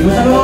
你们三个。